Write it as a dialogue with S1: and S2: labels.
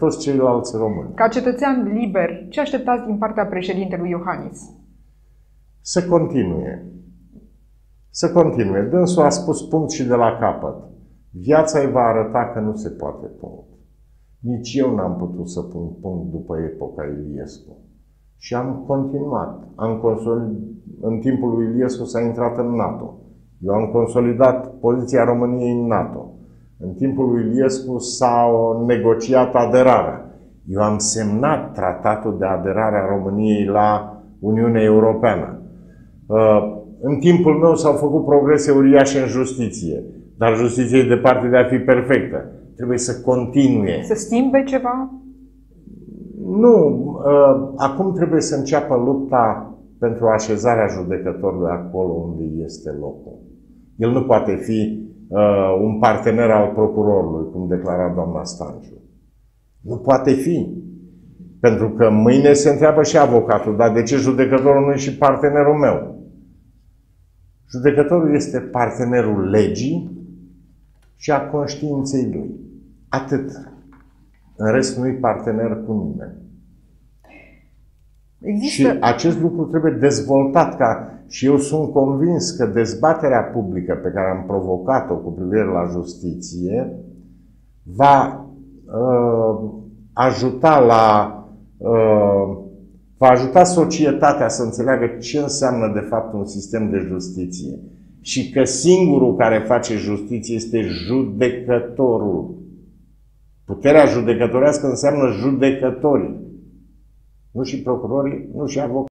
S1: toți ceilalți români.
S2: Ca cetățean liber, ce așteptați din partea președintelui Iohannis?
S1: Să continue. Să continue. Dânsul a spus punct și de la capăt. Viața îi va arăta că nu se poate punct. Nici eu n-am putut să pun punct după epoca Iliescu. Și am continuat. Am consolid... În timpul lui Iliescu s-a intrat în NATO. Eu am consolidat poziția României în NATO. În timpul lui Iliescu s-a negociat aderarea. Eu am semnat tratatul de aderare a României la Uniunea Europeană. Uh, în timpul meu s-au făcut progrese uriașe în justiție, dar justiția e departe de a fi perfectă. Trebuie să continue.
S2: Să schimbe ceva?
S1: Nu. Uh, acum trebuie să înceapă lupta pentru așezarea judecătorului acolo unde este locul. El nu poate fi uh, un partener al procurorului, cum declara doamna Stanciu. Nu poate fi. Pentru că mâine se întreabă și avocatul, dar de ce judecătorul nu e și partenerul meu? Judecătorul este partenerul legii și a conștiinței lui. Atât. În rest nu e partener cu nimeni. Există... Și acest lucru trebuie dezvoltat ca și eu sunt convins că dezbaterea publică pe care am provocat-o cu privire la justiție va uh, ajuta la uh, va ajuta societatea să înțeleagă ce înseamnă de fapt un sistem de justiție și că singurul care face justiție este judecătorul. Puterea judecătorească înseamnă judecătorii, nu și procurorii, nu și avocații.